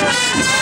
Yeah.